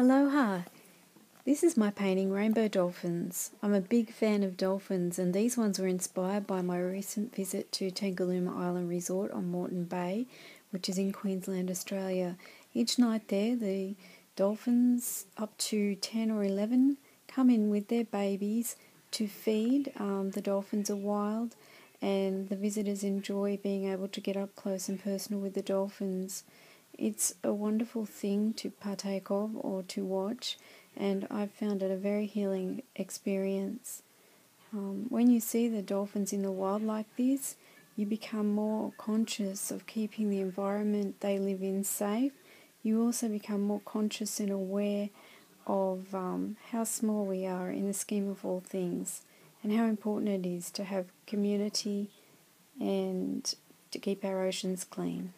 Aloha! This is my painting Rainbow Dolphins. I'm a big fan of dolphins and these ones were inspired by my recent visit to Tangalooma Island Resort on Moreton Bay, which is in Queensland, Australia. Each night there the dolphins, up to 10 or 11, come in with their babies to feed. Um, the dolphins are wild and the visitors enjoy being able to get up close and personal with the dolphins. It's a wonderful thing to partake of or to watch, and I've found it a very healing experience. Um, when you see the dolphins in the wild like this, you become more conscious of keeping the environment they live in safe. You also become more conscious and aware of um, how small we are in the scheme of all things and how important it is to have community and to keep our oceans clean.